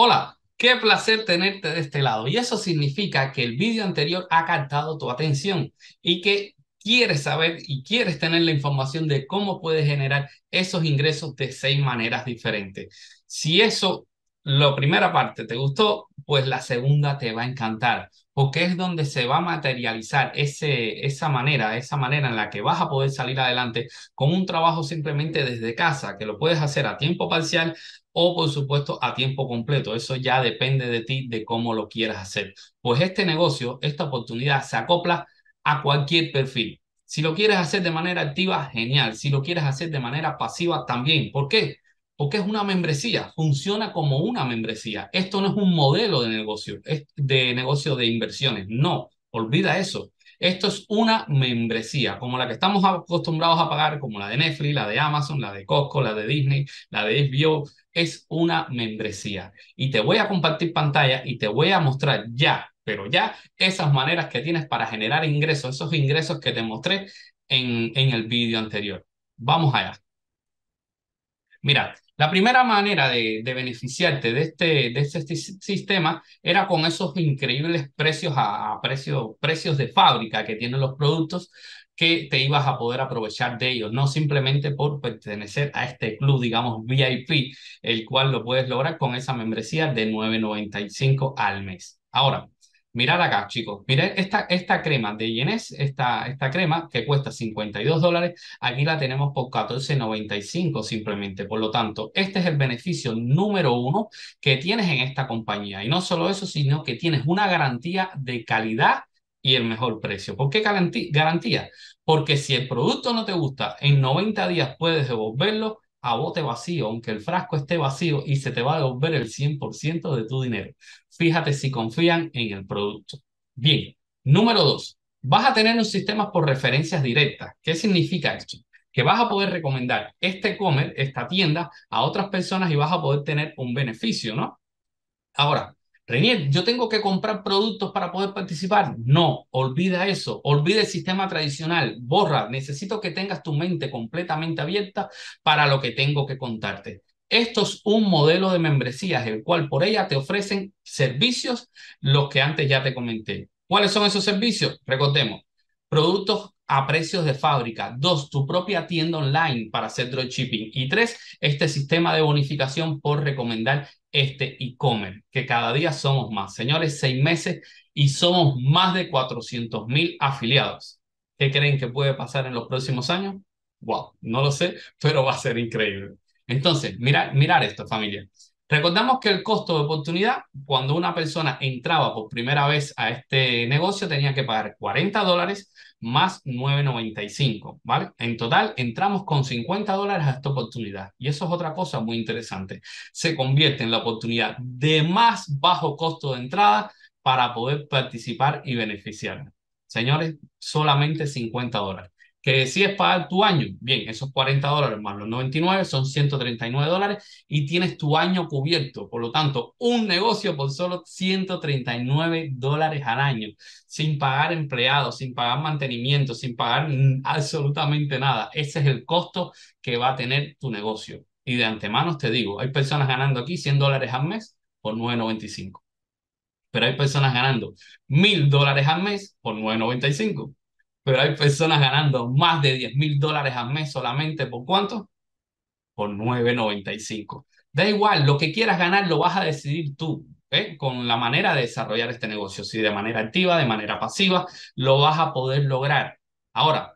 Hola, qué placer tenerte de este lado. Y eso significa que el vídeo anterior ha captado tu atención y que quieres saber y quieres tener la información de cómo puedes generar esos ingresos de seis maneras diferentes. Si eso, la primera parte te gustó, pues la segunda te va a encantar, porque es donde se va a materializar ese, esa manera, esa manera en la que vas a poder salir adelante con un trabajo simplemente desde casa, que lo puedes hacer a tiempo parcial o por supuesto a tiempo completo. Eso ya depende de ti, de cómo lo quieras hacer. Pues este negocio, esta oportunidad se acopla a cualquier perfil. Si lo quieres hacer de manera activa, genial. Si lo quieres hacer de manera pasiva, también. ¿Por qué? Porque es una membresía, funciona como una membresía. Esto no es un modelo de negocio, es de negocio de inversiones. No, olvida eso. Esto es una membresía, como la que estamos acostumbrados a pagar, como la de Netflix, la de Amazon, la de Costco, la de Disney, la de HBO. Es una membresía. Y te voy a compartir pantalla y te voy a mostrar ya, pero ya, esas maneras que tienes para generar ingresos, esos ingresos que te mostré en, en el vídeo anterior. Vamos allá. Mira, la primera manera de, beneficiarte de este, este sistema era con esos increíbles precios a, precios de fábrica que tienen los productos que te ibas a poder aprovechar de ellos, no simplemente por pertenecer a este club, digamos, VIP, el cual lo puedes lograr con esa membresía de 9.95 al mes. Ahora, Mirad acá, chicos. Mirad esta, esta crema de Yenes, esta, esta crema que cuesta 52 dólares, aquí la tenemos por 14.95 simplemente. Por lo tanto, este es el beneficio número uno que tienes en esta compañía. Y no solo eso, sino que tienes una garantía de calidad y el mejor precio. ¿Por qué garantía? Porque si el producto no te gusta, en 90 días puedes devolverlo a bote vacío, aunque el frasco esté vacío y se te va a devolver el 100% de tu dinero. Fíjate si confían en el producto. Bien, número dos, vas a tener un sistema por referencias directas. ¿Qué significa esto? Que vas a poder recomendar este comer, esta tienda, a otras personas y vas a poder tener un beneficio, ¿no? Ahora, Renier, ¿yo tengo que comprar productos para poder participar? No, olvida eso, olvida el sistema tradicional, borra, necesito que tengas tu mente completamente abierta para lo que tengo que contarte. Esto es un modelo de membresías, el cual por ella te ofrecen servicios, los que antes ya te comenté. ¿Cuáles son esos servicios? Recordemos, productos a precios de fábrica. Dos, tu propia tienda online para hacer dropshipping. Y tres, este sistema de bonificación por recomendar este e-commerce, que cada día somos más. Señores, seis meses y somos más de 400 mil afiliados. ¿Qué creen que puede pasar en los próximos años? Wow, no lo sé, pero va a ser increíble. Entonces, mirar, mirar esto, familia. Recordamos que el costo de oportunidad, cuando una persona entraba por primera vez a este negocio, tenía que pagar 40 dólares más 9.95, ¿vale? En total, entramos con 50 dólares a esta oportunidad. Y eso es otra cosa muy interesante. Se convierte en la oportunidad de más bajo costo de entrada para poder participar y beneficiarnos. Señores, solamente 50 dólares que si es pagar tu año, bien, esos 40 dólares más los 99 son 139 dólares y tienes tu año cubierto. Por lo tanto, un negocio por solo 139 dólares al año, sin pagar empleados, sin pagar mantenimiento, sin pagar absolutamente nada. Ese es el costo que va a tener tu negocio. Y de antemano te digo, hay personas ganando aquí 100 dólares al mes por 9.95. Pero hay personas ganando 1.000 dólares al mes por 9.95 pero hay personas ganando más de 10 mil dólares al mes solamente por cuánto? Por 9.95. Da igual, lo que quieras ganar lo vas a decidir tú, ¿eh? con la manera de desarrollar este negocio. Si de manera activa, de manera pasiva, lo vas a poder lograr. Ahora,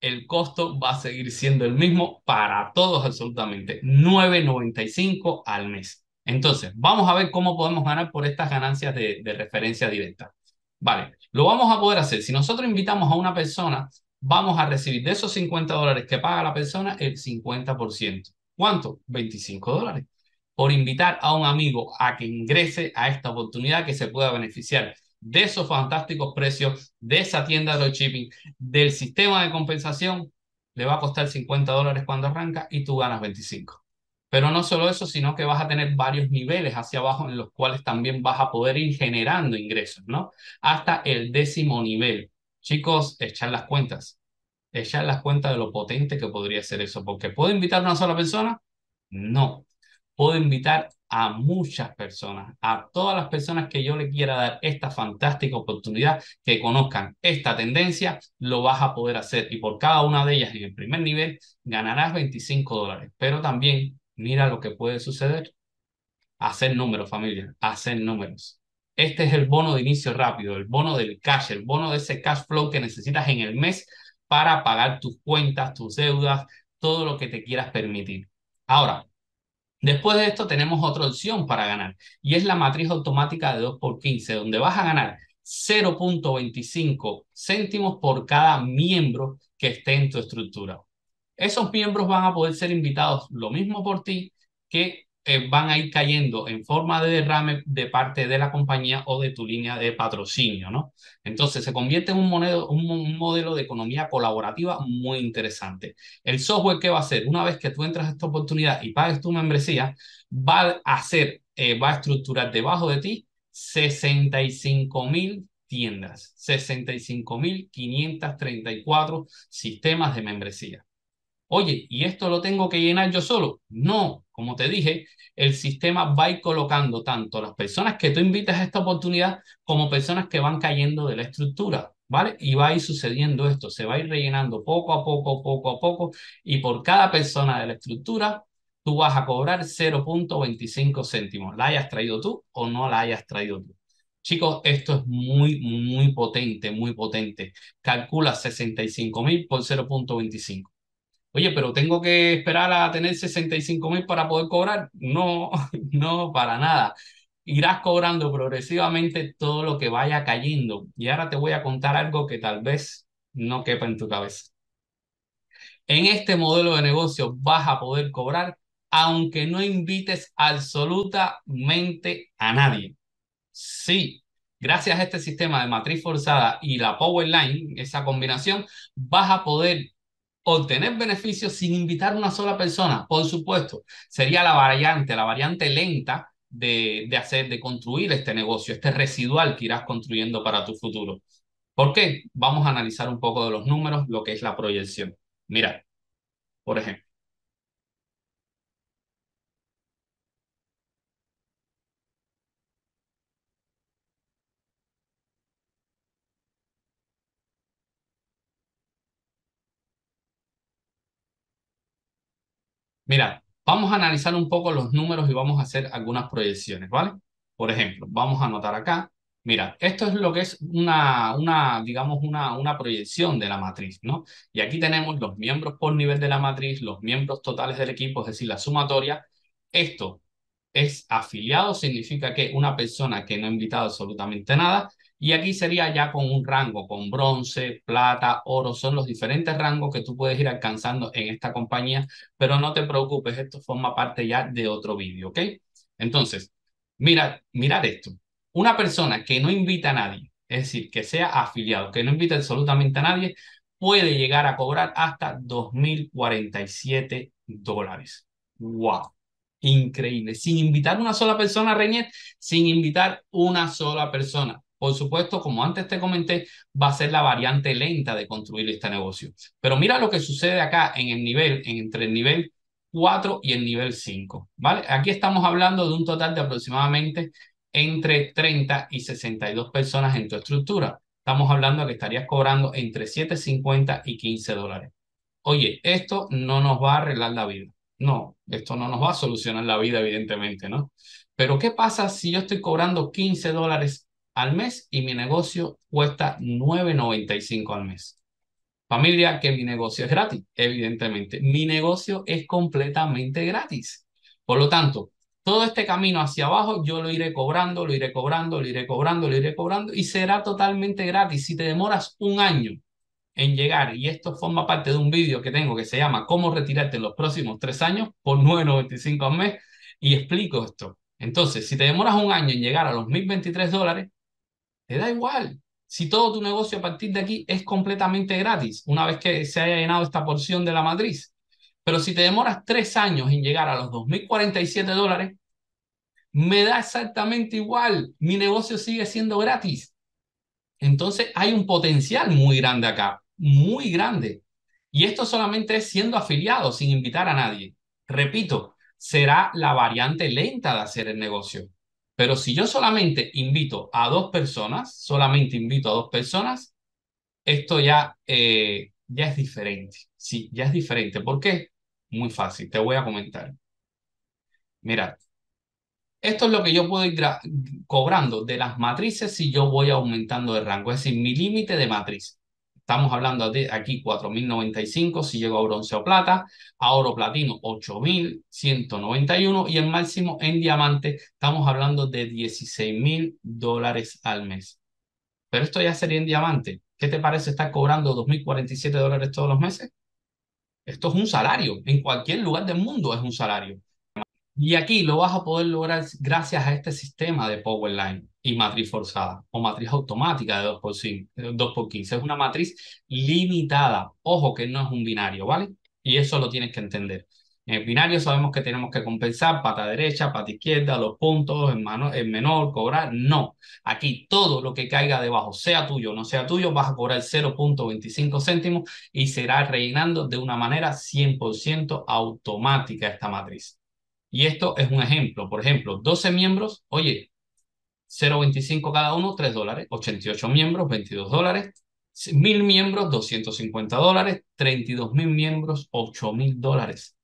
el costo va a seguir siendo el mismo para todos absolutamente. 9.95 al mes. Entonces, vamos a ver cómo podemos ganar por estas ganancias de, de referencia directa. Vale, lo vamos a poder hacer. Si nosotros invitamos a una persona, vamos a recibir de esos 50 dólares que paga la persona el 50%. ¿Cuánto? 25 dólares. Por invitar a un amigo a que ingrese a esta oportunidad que se pueda beneficiar de esos fantásticos precios, de esa tienda de shipping, del sistema de compensación, le va a costar 50 dólares cuando arranca y tú ganas 25. Pero no solo eso, sino que vas a tener varios niveles hacia abajo en los cuales también vas a poder ir generando ingresos, ¿no? Hasta el décimo nivel. Chicos, echar las cuentas. Echar las cuentas de lo potente que podría ser eso. Porque ¿puedo invitar a una sola persona? No. Puedo invitar a muchas personas, a todas las personas que yo le quiera dar esta fantástica oportunidad, que conozcan esta tendencia, lo vas a poder hacer. Y por cada una de ellas en el primer nivel ganarás 25 dólares. Pero también mira lo que puede suceder. Hacer números, familia, hacer números. Este es el bono de inicio rápido, el bono del cash, el bono de ese cash flow que necesitas en el mes para pagar tus cuentas, tus deudas, todo lo que te quieras permitir. Ahora, después de esto tenemos otra opción para ganar y es la matriz automática de 2 por 15, donde vas a ganar 0.25 céntimos por cada miembro que esté en tu estructura. Esos miembros van a poder ser invitados lo mismo por ti que eh, van a ir cayendo en forma de derrame de parte de la compañía o de tu línea de patrocinio, ¿no? Entonces se convierte en un, un, modelo de economía colaborativa muy interesante. El software que va a hacer, una vez que tú entras a esta oportunidad y pagues tu membresía, va a hacer, eh, va a estructurar debajo de ti 65 mil tiendas, 65.534 sistemas de membresía. Oye, ¿y esto lo tengo que llenar yo solo? No, como te dije, el sistema va a ir colocando tanto las personas que tú invitas a esta oportunidad como personas que van cayendo de la estructura, ¿vale? Y va a ir sucediendo esto, se va a ir rellenando poco a poco, poco a poco, y por cada persona de la estructura, tú vas a cobrar 0.25 céntimos, la hayas traído tú o no la hayas traído tú. Chicos, esto es muy, muy potente, muy potente. Calcula 65 mil por 0.25. Oye, pero tengo que esperar a tener 65 mil para poder cobrar. No, no, para nada. Irás cobrando progresivamente todo lo que vaya cayendo. Y ahora te voy a contar algo que tal vez no quepa en tu cabeza. En este modelo de negocio vas a poder cobrar aunque no invites absolutamente a nadie. Sí, gracias a este sistema de matriz forzada y la Power Line, esa combinación, vas a poder obtener beneficios sin invitar a una sola persona, por supuesto, sería la variante, la variante lenta de, de hacer, de construir este negocio, este residual que irás construyendo para tu futuro. ¿Por qué? Vamos a analizar un poco de los números, lo que es la proyección. Mira, por ejemplo, Mira, vamos a analizar un poco los números y vamos a hacer algunas proyecciones, ¿vale? Por ejemplo, vamos a anotar acá. Mira, esto es lo que es una, una digamos, una, una proyección de la matriz, ¿no? Y aquí tenemos los miembros por nivel de la matriz, los miembros totales del equipo, es decir, la sumatoria. Esto es afiliado, significa que una persona que no ha invitado absolutamente nada y aquí sería ya con un rango, con bronce, plata, oro, son los diferentes rangos que tú puedes ir alcanzando en esta compañía, pero no te preocupes, esto forma parte ya de otro vídeo, ¿ok? Entonces, mira, mirad esto. Una persona que no invita a nadie, es decir, que sea afiliado, que no invita absolutamente a nadie, puede llegar a cobrar hasta 2.047 dólares. ¡Wow! Increíble. Sin invitar una sola persona, Reñet, sin invitar una sola persona. Por supuesto, como antes te comenté, va a ser la variante lenta de construir este negocio. Pero mira lo que sucede acá en el nivel, entre el nivel 4 y el nivel 5, ¿vale? Aquí estamos hablando de un total de aproximadamente entre 30 y 62 personas en tu estructura. Estamos hablando de que estarías cobrando entre 7.50 y 15 dólares. Oye, esto no nos va a arreglar la vida. No, esto no nos va a solucionar la vida, evidentemente, ¿no? Pero ¿qué pasa si yo estoy cobrando 15 dólares al mes y mi negocio cuesta 9.95 al mes. Familia, que mi negocio es gratis, evidentemente. Mi negocio es completamente gratis. Por lo tanto, todo este camino hacia abajo yo lo iré cobrando, lo iré cobrando, lo iré cobrando, lo iré cobrando y será totalmente gratis. Si te demoras un año en llegar, y esto forma parte de un vídeo que tengo que se llama Cómo retirarte en los próximos tres años por 9.95 al mes, y explico esto. Entonces, si te demoras un año en llegar a los 1.023 dólares, te da igual. Si todo tu negocio a partir de aquí es completamente gratis, una vez que se haya llenado esta porción de la matriz. Pero si te demoras tres años en llegar a los 2.047 dólares, me da exactamente igual. Mi negocio sigue siendo gratis. Entonces hay un potencial muy grande acá, muy grande. Y esto solamente es siendo afiliado, sin invitar a nadie. Repito, será la variante lenta de hacer el negocio. Pero si yo solamente invito a dos personas, solamente invito a dos personas, esto ya, eh, ya es diferente. Sí, ya es diferente. ¿Por qué? Muy fácil, te voy a comentar. Mira, esto es lo que yo puedo ir cobrando de las matrices si yo voy aumentando de rango, es decir, mi límite de matriz. Estamos hablando de aquí 4.095 si llego a bronce o plata, a oro platino 8.191 y el máximo en diamante estamos hablando de 16.000 dólares al mes. Pero esto ya sería en diamante. ¿Qué te parece estar cobrando 2.047 dólares todos los meses? Esto es un salario. En cualquier lugar del mundo es un salario. Y aquí lo vas a poder lograr gracias a este sistema de Powerline y matriz forzada o matriz automática de 2 por, 2 por 15. Es una matriz limitada. Ojo que no es un binario, ¿vale? Y eso lo tienes que entender. En el binario sabemos que tenemos que compensar pata derecha, pata izquierda, los puntos, en, mano, en menor, cobrar. No. Aquí todo lo que caiga debajo, sea tuyo o no sea tuyo, vas a cobrar 0.25 céntimos y será rellenando de una manera 100% automática esta matriz. Y esto es un ejemplo. Por ejemplo, 12 miembros, oye, 0,25 cada uno, 3 dólares. 88 miembros, 22 dólares. 1000 miembros, 250 dólares. 32 mil miembros, 8 mil dólares.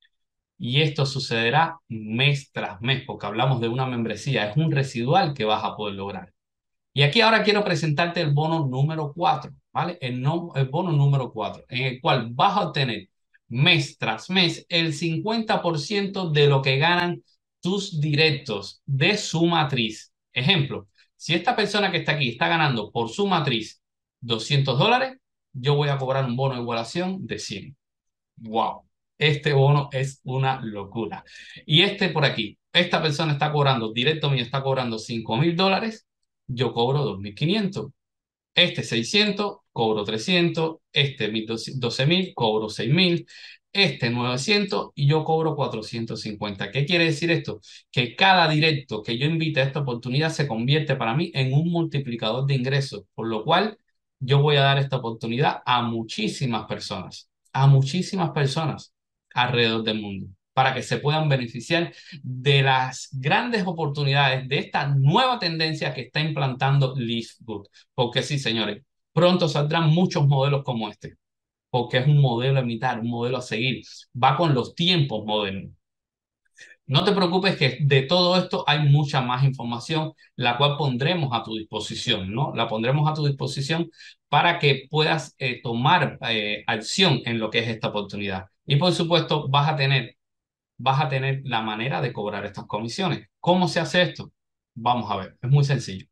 Y esto sucederá mes tras mes, porque hablamos de una membresía, es un residual que vas a poder lograr. Y aquí ahora quiero presentarte el bono número 4, ¿vale? El, no, el bono número 4, en el cual vas a obtener mes tras mes el 50% de lo que ganan tus directos de su matriz. Ejemplo, si esta persona que está aquí está ganando por su matriz 200 dólares, yo voy a cobrar un bono de igualación de 100. ¡Wow! Este bono es una locura. Y este por aquí, esta persona está cobrando, directo mío está cobrando 5 mil dólares, yo cobro 2.500. Este 600, cobro 300, este 12.000, cobro 6.000, este 900 y yo cobro 450. ¿Qué quiere decir esto? Que cada directo que yo invite a esta oportunidad se convierte para mí en un multiplicador de ingresos, por lo cual yo voy a dar esta oportunidad a muchísimas personas, a muchísimas personas alrededor del mundo para que se puedan beneficiar de las grandes oportunidades de esta nueva tendencia que está implantando Good. Porque sí, señores, pronto saldrán muchos modelos como este, porque es un modelo a imitar, un modelo a seguir, va con los tiempos modernos. No te preocupes que de todo esto hay mucha más información, la cual pondremos a tu disposición, ¿no? La pondremos a tu disposición para que puedas eh, tomar eh, acción en lo que es esta oportunidad. Y por supuesto, vas a tener vas a tener la manera de cobrar estas comisiones. ¿Cómo se hace esto? Vamos a ver, es muy sencillo.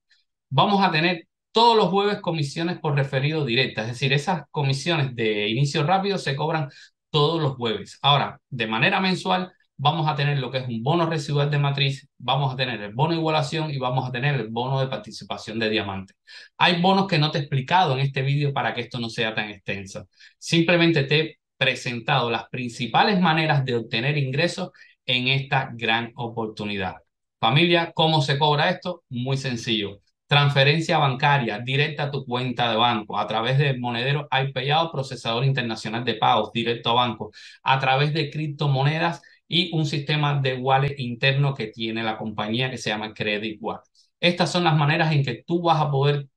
Vamos a tener todos los jueves comisiones por referido directa, es decir, esas comisiones de inicio rápido se cobran todos los jueves. Ahora, de manera mensual, vamos a tener lo que es un bono residual de matriz, vamos a tener el bono igualación y vamos a tener el bono de participación de diamante. Hay bonos que no te he explicado en este vídeo para que esto no sea tan extenso. Simplemente te presentado las principales maneras de obtener ingresos en esta gran oportunidad. Familia, ¿cómo se cobra esto? Muy sencillo. Transferencia bancaria directa a tu cuenta de banco a través de monedero iPayout, procesador internacional de pagos directo a banco, a través de criptomonedas y un sistema de wallet interno que tiene la compañía que se llama Credit Wallet. Estas son las maneras en que tú vas a poder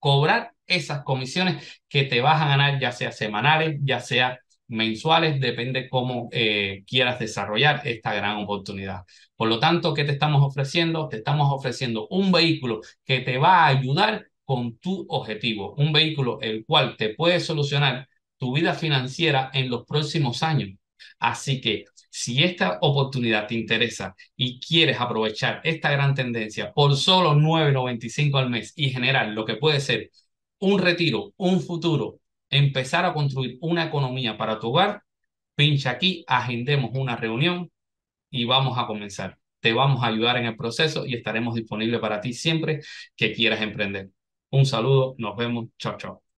cobrar esas comisiones que te vas a ganar, ya sea semanales, ya sea mensuales, depende cómo eh, quieras desarrollar esta gran oportunidad. Por lo tanto, ¿qué te estamos ofreciendo? Te estamos ofreciendo un vehículo que te va a ayudar con tu objetivo, un vehículo el cual te puede solucionar tu vida financiera en los próximos años. Así que si esta oportunidad te interesa y quieres aprovechar esta gran tendencia por solo 9.95 al mes y generar lo que puede ser un retiro, un futuro empezar a construir una economía para tu hogar, pincha aquí, agendemos una reunión y vamos a comenzar. Te vamos a ayudar en el proceso y estaremos disponibles para ti siempre que quieras emprender. Un saludo, nos vemos, chao, chao.